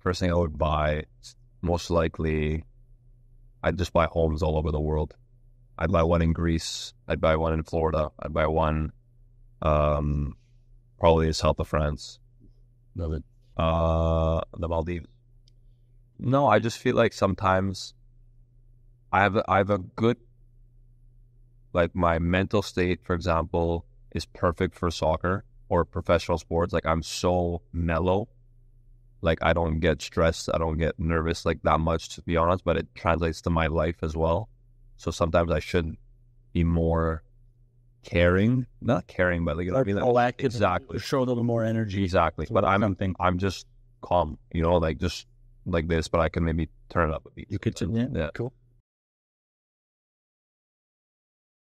first thing I would buy, most likely, I'd just buy homes all over the world. I'd buy one in Greece. I'd buy one in Florida. I'd buy one, um, probably the south of France. Love it. Uh, the Maldives. No, I just feel like sometimes I have a, I have a good, like my mental state, for example, is perfect for soccer or professional sports. Like I'm so mellow, like I don't get stressed, I don't get nervous like that much to be honest. But it translates to my life as well. So sometimes I should be more caring, not caring, but like, you know what I mean? Like, Proactive. exactly. Show a little more energy. Exactly. But I'm something. I'm just calm, you know, like just like this, but I can maybe turn it up a beat. You could, yeah, Yeah. cool.